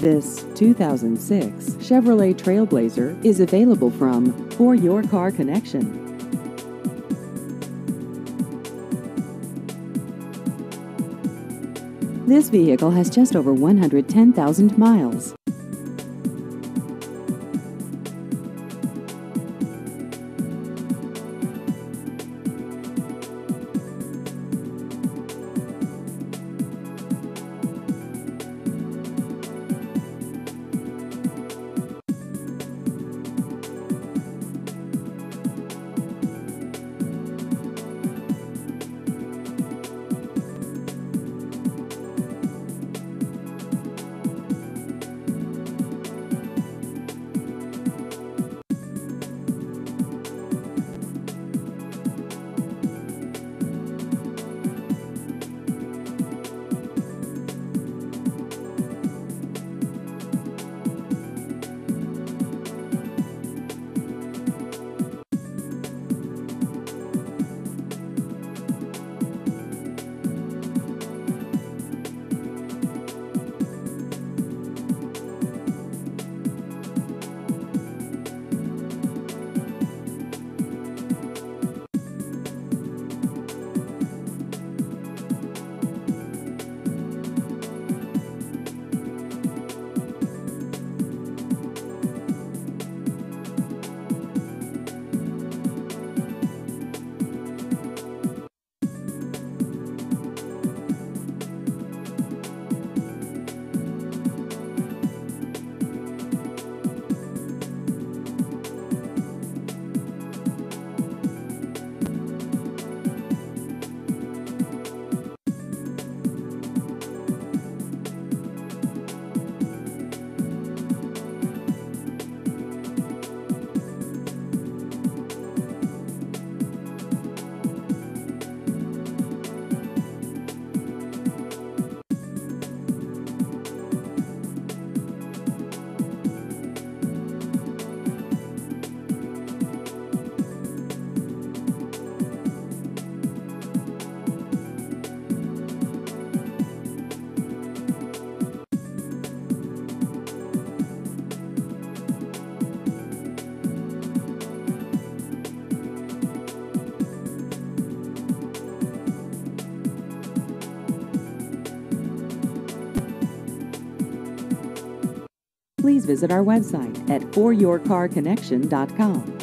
This 2006 Chevrolet Trailblazer is available from 4 Your Car Connection. This vehicle has just over 110,000 miles. please visit our website at 4yourcarconnection.com.